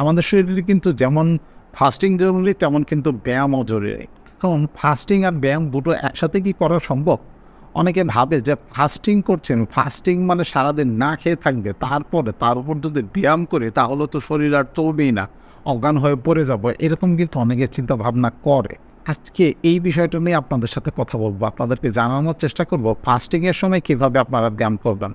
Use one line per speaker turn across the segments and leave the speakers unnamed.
আমাদের শরীরে কিন্তু যেমন ফাস্টিং জরুরি তেমন কিন্তু ব্যায়ামও জরুরি। কারণ ফাস্টিং আর ব্যায়াম দুটো একসাথে কি করা সম্ভব? অনেকে ভাবে যে ফাস্টিং করছেন ফাস্টিং মানে সারাদিন না খেয়ে থাকবে, তারপরে তার উপর যদি ব্যায়াম করে তাহলে তো শরীর আর চলবেই না, অজ্ঞান হয়ে পড়ে যাব। এরকম কিন্তু অনেকে চিন্তা ভাবনা করে। আজকে এই বিষয়টা নিয়ে আপনাদের সাথে কথা বলব, আপনাদেরকে জানানোর চেষ্টা করব ফাস্টিংয়ের সময় কীভাবে আপনারা ব্যায়াম করবেন।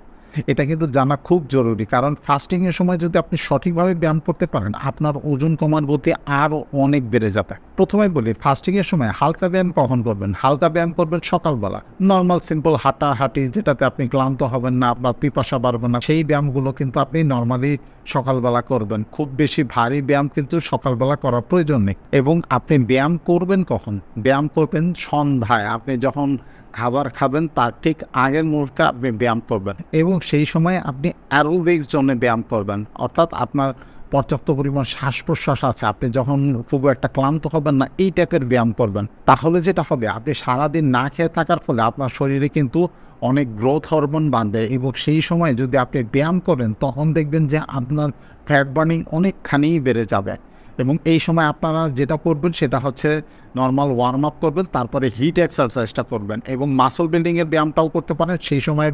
এটা কিন্তু জানা খুব জরুরি। কারণ ফাস্টিংয়ের সময় যদি আপনি সঠিকভাবে ব্যায়াম করতে পারেন, আপনার ওজন কমার গতি আরও অনেক বেড়ে যাবে। প্রথমে বলি ফাস্টিংয়ের সময় হালকা ব্যায়াম কখন করবেন? হালকা ব্যায়াম করবেন সকালবেলা। নর্মাল সিম্পল হাঁটাহাঁটি, যেটাতে আপনি ক্লান্ত হবেন না, আপনার পিপাসা বাড়বে না, সেই ব্যায়ামগুলো কিন্তু আপনি নর্মালি সকালবেলা করবেন। খুব বেশি ভারী ব্যায়াম কিন্তু সকালবেলা করার প্রয়োজন নেই। এবং আপনি ব্যায়াম করবেন কখন? ব্যায়াম করবেন সন্ধ্যায়। আপনি যখন খাবার খাবেন তার ঠিক আগের মুহূর্তে আপনি ব্যায়াম করবেন। এবং সেই সময় আপনি অ্যারোবিক্স জন্য ব্যায়াম করবেন। অর্থাৎ আপনার পর্যাপ্ত পরিমাণ শ্বাস প্রশ্বাস আছে। আপনি যখন খুব একটা ক্লান্ত হবেন না, এই টাইপের ব্যায়াম করবেন। তাহলে যেটা হবে, আপনি সারাদিন না খেয়ে থাকার ফলে আপনার শরীরে কিন্তু অনেক গ্রোথ হরমোন বাঁধবে এবং সেই সময় যদি আপনি ব্যায়াম করেন, তখন দেখবেন যে আপনার ফ্যাট বার্নিং অনেকখানি বেড়ে যাবে। এবং এই সময় আপনারা যেটা করবেন সেটা হচ্ছে নর্মাল ওয়ার্ম আপ করবেন, তারপরে হিট এক্সারসাইজটা করবেন এবং মাসল বিল্ডিংয়ের ব্যায়ামটাও করতে পারেন। সেই সময়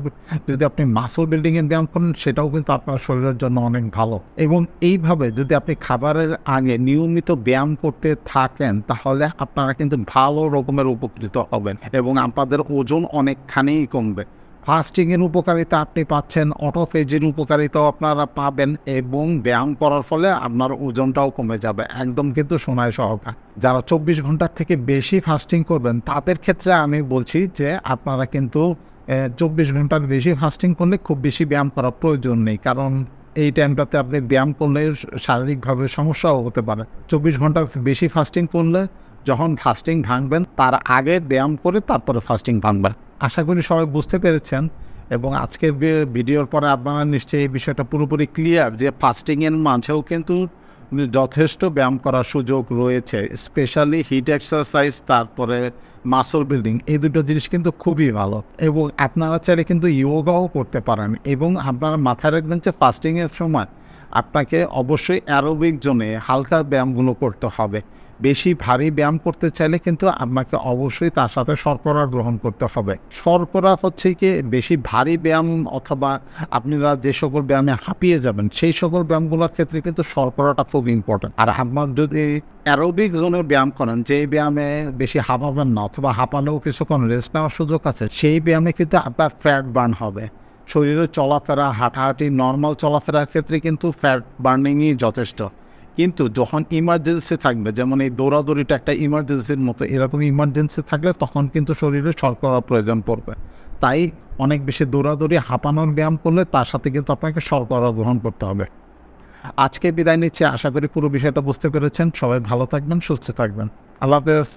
যদি আপনি মাসল বিল্ডিংয়ের ব্যায়াম করেন, সেটাও কিন্তু আপনার শরীরের জন্য অনেক ভালো। এবং এইভাবে যদি আপনি খাবারের আগে নিয়মিত ব্যায়াম করতে থাকেন, তাহলে আপনারা কিন্তু ভালো রকমের উপকৃত হবেন এবং আপনাদের ওজন অনেকখানি কমবে। ফাস্টিংয়ের উপকারিতা আপনি পাচ্ছেন অটোফেজের উপকারিতাও আপনারা পাবেন এবং ব্যায়াম করার ফলে আপনার ওজনটাও কমে যাবে। একদম কিন্তু সোনায় সহকার। যারা চব্বিশ ঘণ্টার থেকে বেশি ফাস্টিং করবেন, তাদের ক্ষেত্রে আমি বলছি যে আপনারা কিন্তু চব্বিশ ঘণ্টার বেশি ফাস্টিং করলে খুব বেশি ব্যায়াম করার প্রয়োজন নেই। কারণ এই টাইমটাতে আপনি ব্যায়াম করলে শারীরিকভাবে সমস্যাও হতে পারে। চব্বিশ ঘণ্টা বেশি ফাস্টিং করলে যখন ফাস্টিং ভাঙবেন, তার আগে ব্যায়াম করে তারপরে ফাস্টিং ভাঙবেন। আশা করি সবাই বুঝতে পেরেছেন এবং আজকের ভিডিওর পরে আপনারা নিশ্চয়ই এই বিষয়টা পুরোপুরি ক্লিয়ার যে ফাস্টিংয়ের মাঝেও কিন্তু যথেষ্ট ব্যায়াম করার সুযোগ রয়েছে স্পেশালি হিট এক্সারসাইজ তারপরে মাসল বিল্ডিং এই দুটো জিনিস কিন্তু খুবই ভালো। এবং আপনারা চাইলে কিন্তু ইয়োগাও করতে পারেন এবং আপনারা মাথায় রাখবেন যে ফাস্টিংয়ের সময় আপনাকে অবশ্যই অ্যারোবিক জোনে হালকা ব্যায়ামগুলো করতে হবে। বেশি ভারী ব্যায়াম করতে চাইলে কিন্তু আপনাকে অবশ্যই তার সাথে শর্করা গ্রহণ করতে হবে। শর্করা হচ্ছে কি, বেশি ভারী ব্যায়াম অথবা আপনারা যে সকল ব্যায়ামে হাঁপিয়ে যাবেন, সেই সকল ব্যায়ামগুলোর ক্ষেত্রে কিন্তু শর্করাটা খুব ইম্পর্টেন্ট আর আপনার যদি অ্যারোবিক জোনের ব্যায়াম করেন, যে ব্যায়ামে বেশি হাঁপাবেন না অথবা হাঁপালেও কিছুক্ষণ রেস্ট নেওয়ার সুযোগ আছে, সেই ব্যায়ামে কিন্তু আপনার ফ্যাট বার্ন হবে। শরীরে চলাফেরা, হাঁটাহাঁটি নর্মাল চলাফেরার ক্ষেত্রে কিন্তু ফ্যাট বার্নিংই যথেষ্ট। কিন্তু যখন ইমার্জেন্সি থাকবে, যেমন এই দৌড়াদৌড়িটা একটা ইমার্জেন্সির মতো, এরকম ইমার্জেন্সি থাকলে তখন কিন্তু শরীরে শর্করা প্রয়োজন পড়বে। তাই অনেক বেশি দৌড়াদৌড়ি, হাঁপানোর ব্যায়াম করলে তার সাথে কিন্তু আপনাকে শর্করা গ্রহণ করতে হবে। আজকে বিদায় নিচ্ছি, আশা করি পুরো বিষয়টা বুঝতে পেরেছেন। সবাই ভালো থাকবেন, সুস্থ থাকবেন। আল্লাহ হাফেজ।